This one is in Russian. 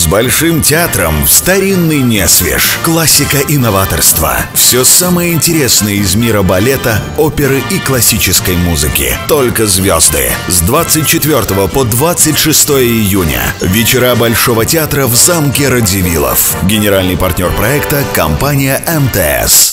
С Большим театром в старинный не свеж. Классика и новаторство. Все самое интересное из мира балета, оперы и классической музыки. Только звезды. С 24 по 26 июня. Вечера Большого театра в замке Радзивиллов. Генеральный партнер проекта – компания МТС.